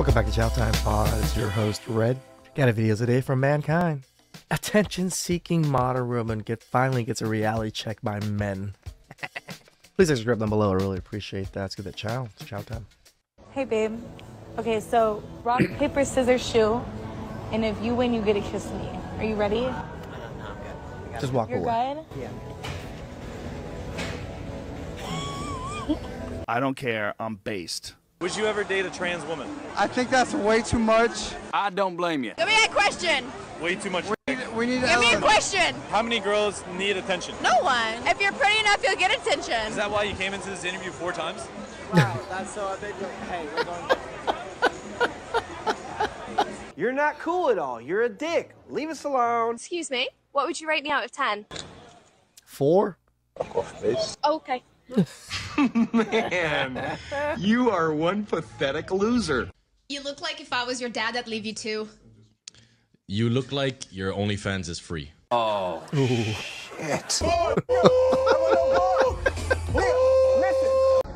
Welcome back to Chow Time Pod. It's your host, Red. Got a video today from Mankind. Attention-seeking modern woman get finally gets a reality check by men. Please subscribe down below. I really appreciate that. Let's get the chow. It's chow time. Hey, babe. Okay, so rock, paper, scissors, shoe. And if you win, you get to kiss me. Are you ready? Just walk away. You're away. good? I don't care. I'm based. Would you ever date a trans woman? I think that's way too much. I don't blame you. Give me a question. Way too much. We need to Give me a question. How many girls need attention? No one. If you're pretty enough, you'll get attention. Is that why you came into this interview four times? Wow, That's so I bet you. Hey, we're going. You're not cool at all. You're a dick. Leave us alone. Excuse me. What would you rate me out of 10? Four. Oh, okay. Man, you are one pathetic loser. You look like if I was your dad, I'd leave you too. You look like your OnlyFans is free. Oh, Ooh. shit.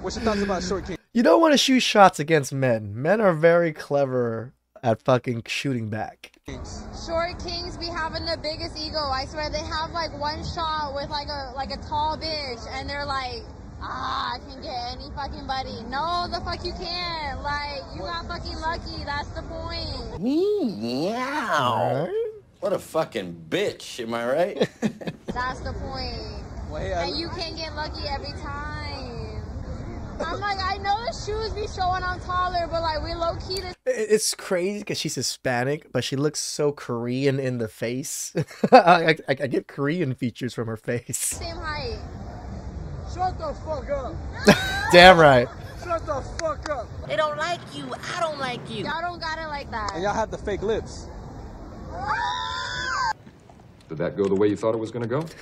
What's your thoughts about Short King? You don't want to shoot shots against men. Men are very clever at fucking shooting back. Short kings be having the biggest ego. I swear they have like one shot with like a like a tall bitch, and they're like, ah, I can get any fucking buddy. No, the fuck you can't. Like you got fucking lucky. That's the point. Yeah. What a fucking bitch, am I right? That's the point. And you can't get lucky every time. I'm like, I know the shoes be showing I'm taller, but like we low key the It's crazy because she's Hispanic, but she looks so Korean in the face. I, I, I get Korean features from her face. same height. Shut the fuck up. Damn right. Shut the fuck up. They don't like you. I don't like you. Y'all don't got it like that. And y'all have the fake lips. Did that go the way you thought it was gonna go?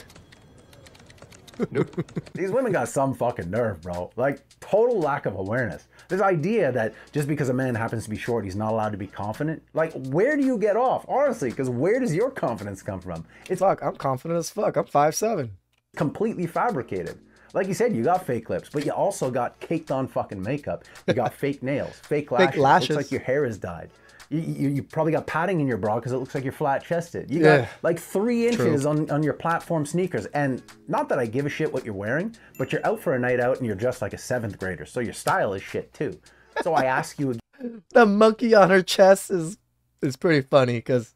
Nope. These women got some fucking nerve, bro. Like, total lack of awareness. This idea that just because a man happens to be short, he's not allowed to be confident. Like, where do you get off? Honestly, because where does your confidence come from? It's Fuck, I'm confident as fuck. I'm five seven. completely fabricated. Like you said, you got fake lips, but you also got caked on fucking makeup. You got fake nails, fake lashes. lashes. Looks like your hair is dyed. You, you, you probably got padding in your bra because it looks like you're flat chested. You Yeah. got like three inches True. on, on your platform sneakers. And not that I give a shit what you're wearing, but you're out for a night out and you're dressed like a seventh grader. So your style is shit too. So I ask you again. The monkey on her chest is is pretty funny because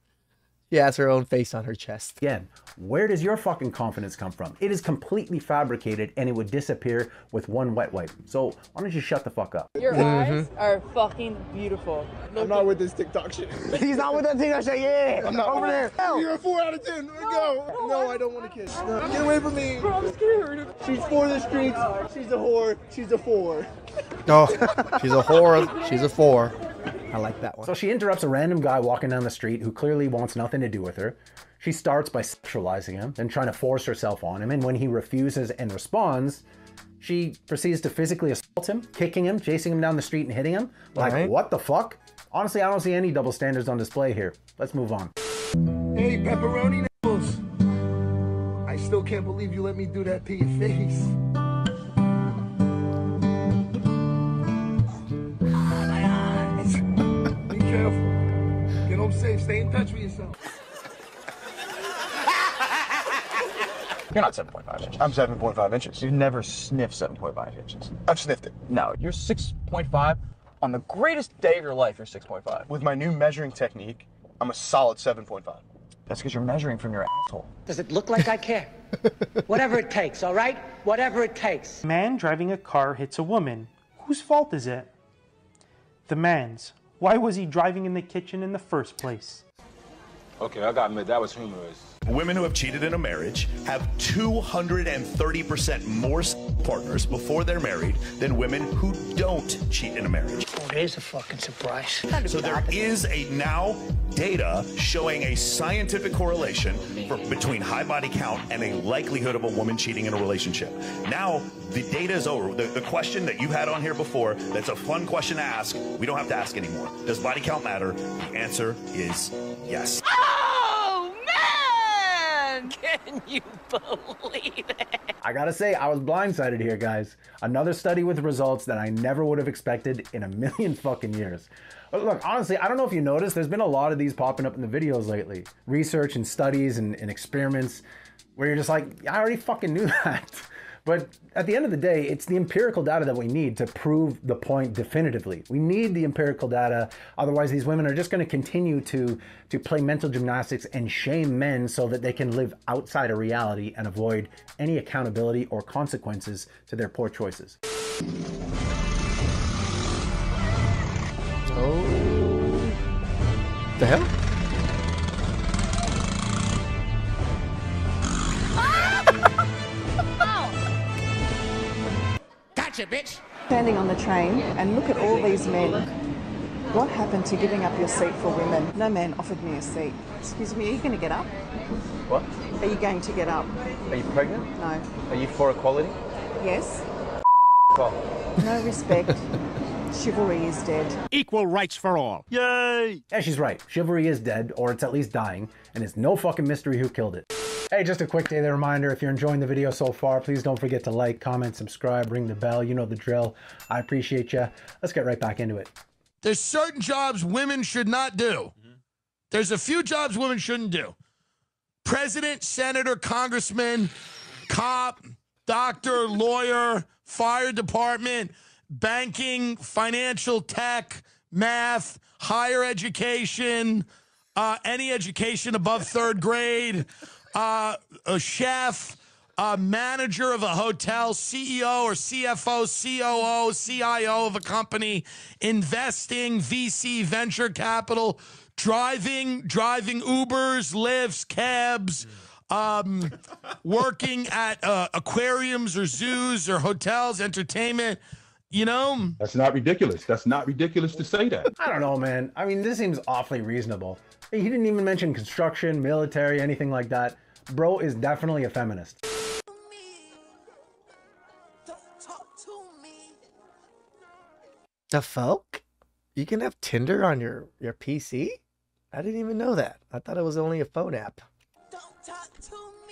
she has her own face on her chest. again, where does your fucking confidence come from? It is completely fabricated and it would disappear with one wet wipe. So why don't you shut the fuck up? Your mm-hmm. eyes are fucking beautiful. I'm not with this TikTok shit. He's not with that thing I say, yeah. I'm not over there. You're a four out of ten. Go. No, I don't want to kiss. No, Get away from me. Bro, I'm scared. She's for the streets. She's a whore. She's a four. Oh, she's a whore. She's a four. I like that one. So she interrupts a random guy walking down the street who clearly wants nothing to do with her. She starts by sexualizing him, then trying to force herself on him, and when he refuses and responds, she proceeds to physically assault him, kicking him, chasing him down the street, and hitting him. Like, Alright. what the fuck? Honestly, I don't see any double standards on display here. Let's move on. Hey, pepperoni nipples. I still can't believe you let me do that to your face. Stay in touch with yourself. You're not 7.5 inches. I'm 7.5 inches. You've never sniffed 7.5 inches. I've sniffed it. No, you're 6.5. On the greatest day of your life, you're 6.5. With my new measuring technique, I'm a solid 7.5. That's because you're measuring from your asshole. Does it look like I care? Whatever it takes, all right? Whatever it takes. Man driving a car hits a woman. Whose fault is it? The man's. Why was he driving in the kitchen in the first place? Okay, I gotta admit, that was humorous. Women who have cheated in a marriage have 230% more s- partners before they're married than women who don't cheat in a marriage. Oh, there's a fucking surprise. So there is a now data showing a scientific correlation for, between high body count and a likelihood of a woman cheating in a relationship. Now the data is over. The, the question that you had on here before, that's a fun question to ask, we don't have to ask anymore. Does body count matter? The answer is yes. Oh man! Can you believe it? I gotta say, I was blindsided here, guys. Another study with results that I never would have expected in a million fucking years. Look, honestly, I don't know if you noticed, there's been a lot of these popping up in the videos lately. Research and studies and, and experiments where you're just like, I already fucking knew that. But at the end of the day, it's the empirical data that we need to prove the point definitively. We need the empirical data, otherwise these women are just going to continue to to play mental gymnastics and shame men so that they can live outside of reality and avoid any accountability or consequences to their poor choices. Oh. The hell? Gotcha, bitch. Standing on the train and look at all these men. What happened to giving up your seat for women? No man offered me a seat. Excuse me, are you going to get up? What? Are you going to get up? Are you pregnant? No. Are you for equality? Yes. Well, No respect. Chivalry is dead. Equal rights for all. Yay! Yeah, she's right. Chivalry is dead, or it's at least dying, and it's no fucking mystery who killed it. Hey, just a quick daily reminder, if you're enjoying the video so far, please don't forget to like, comment, subscribe, ring the bell. You know the drill. I appreciate you. Let's get right back into it. There's certain jobs women should not do. There's a few jobs women shouldn't do. President, senator, congressman, cop, doctor, lawyer, fire department, banking, financial tech, math, higher education, uh, any education above third grade, uh, a chef, a manager of a hotel, CEO or CFO, COO, CIO of a company, investing, VC, venture capital, driving, driving Ubers, Lyfts, cabs, um, working at uh, aquariums or zoos or hotels, entertainment. You know, That's not ridiculous. That's not ridiculous to say that. I don't know, man. I mean, this seems awfully reasonable. He didn't even mention construction, military, anything like that. Bro is definitely a feminist. The fuck? You can have Tinder on your your PC? I didn't even know that. I thought it was only a phone app.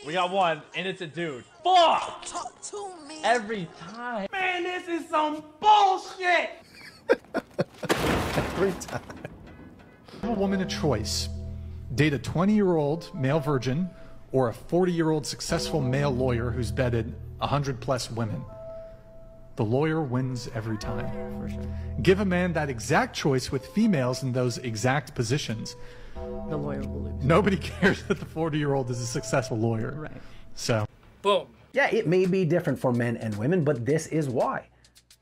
We got one, and it's a dude. Fuck! Talk to me. Every time. Man, this is some bullshit. Every time. Give a woman a choice date a 20 year old male virgin or a 40 year old successful male lawyer who's bedded 100 plus women. The lawyer wins every time. For sure. Give a man that exact choice with females in those exact positions. The lawyer will lose. Nobody cares that the 40 year old is a successful lawyer. Right. So, Boom. Yeah, it may be different for men and women, but this is why.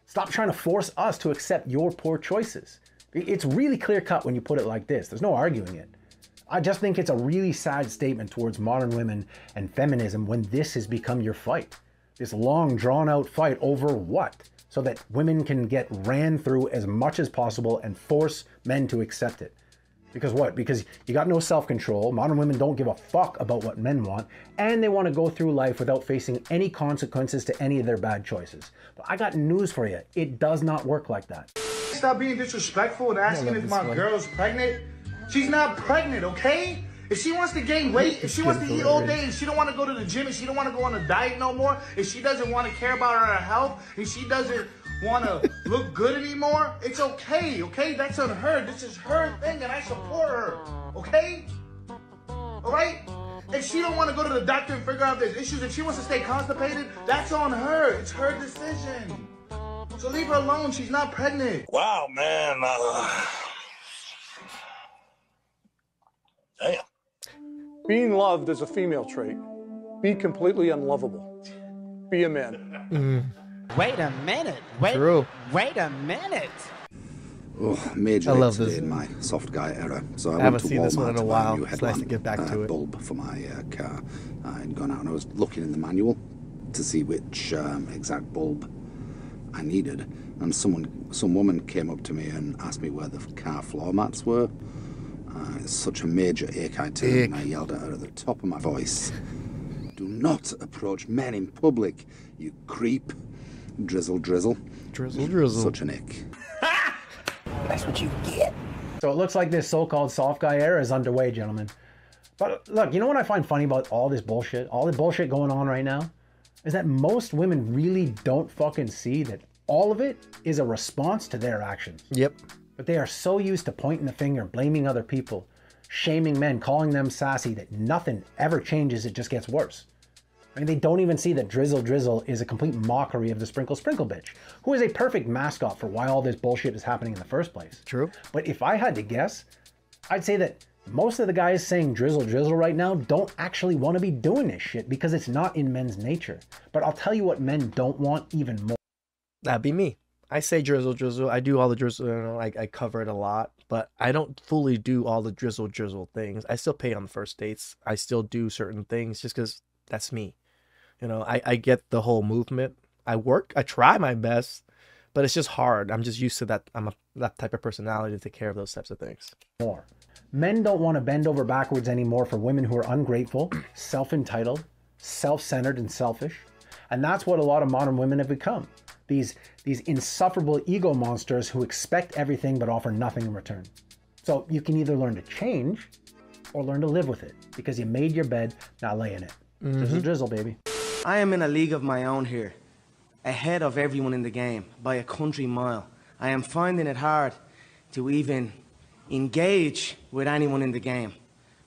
Stop trying to force us to accept your poor choices. It's really clear cut when you put it like this. There's no arguing it. I just think it's a really sad statement towards modern women and feminism when this has become your fight. This long, drawn out fight over what? So that women can get ran through as much as possible and force men to accept it. Because what? Because you got no self control. Modern women don't give a fuck about what men want, and they want to go through life without facing any consequences to any of their bad choices. But I got news for you it does not work like that. Stop being disrespectful and asking if my one. girl's pregnant. She's not pregnant, okay? If she wants to gain weight, if she wants to eat all day and she don't want to go to the gym and she don't want to go on a diet no more, if she doesn't want to care about her health, and she doesn't want to look good anymore, it's okay, okay? That's on her. This is her thing and I support her, okay? All right? If she don't want to go to the doctor and figure out if there's issues, if she wants to stay constipated, that's on her. It's her decision. So leave her alone. She's not pregnant. Wow, man. Uh, damn. Being loved is a female trait. Be completely unlovable. Be a man. Wait a minute. Wait. True. Wait a minute. Oh, major I love today this. in my soft guy era. So I, I went haven't to seen this one in Walmart a while. new It's nice to get back uh, to it. bulb for my uh, car. I'd gone out and I was looking in the manual to see which um, exact bulb I needed, and someone, some woman came up to me and asked me where the car floor mats were. Uh, it's such a major ache I took, and I yelled at her at the top of my voice. Do not approach men in public, you creep. Drizzle, drizzle. Drizzle, drizzle. Such an ick. That's what you get. So it looks like this so called soft guy era is underway, gentlemen. But look, you know what I find funny about all this bullshit, all the bullshit going on right now, is that most women really don't fucking see that all of it is a response to their actions. Yep. But they are so used to pointing the finger, blaming other people, shaming men, calling them sassy that nothing ever changes, it just gets worse. I mean, they don't even see that Drizzle Drizzle is a complete mockery of the Sprinkle Sprinkle bitch, who is a perfect mascot for why all this bullshit is happening in the first place. True. But if I had to guess, I'd say that most of the guys saying drizzle drizzle right now don't actually want to be doing this shit because it's not in men's nature. But I'll tell you what men don't want even more. That'd be me. I say drizzle drizzle. I do all the drizzle. You know, I, I cover it a lot, but I don't fully do all the drizzle drizzle things. I still pay on the first dates. I still do certain things just because that's me. You know, I, I get the whole movement. I work. I try my best, but it's just hard. I'm just used to that. I'm a that type of personality to take care of those types of things. More. Men don't want to bend over backwards anymore for women who are ungrateful, self entitled, self centered, and selfish. And that's what a lot of modern women have become. These, these insufferable ego monsters who expect everything but offer nothing in return. So you can either learn to change or learn to live with it because you made your bed, now lay in it. Drizzle, mm-hmm. drizzle, baby. I am in a league of my own here, ahead of everyone in the game by a country mile. I am finding it hard to even engage with anyone in the game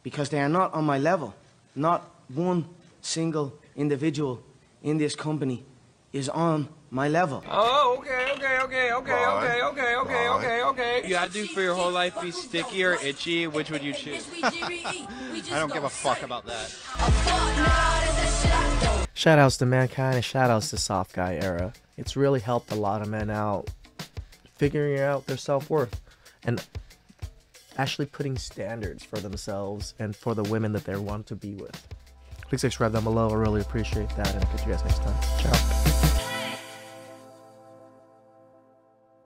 because they are not on my level. Not one single individual in this company is on my level. Oh, okay, okay, okay, okay, okay, okay, okay, okay, okay. You had to do for your whole life be sticky or itchy. Which would you choose? I don't give a fuck about that. Shout outs to Mankind and shout outs to Soft Guy Era. It's really helped a lot of men out figuring out their self worth and actually putting standards for themselves and for the women that they want to be with. Please subscribe down below. I really appreciate that and I'll catch you guys next time. Ciao.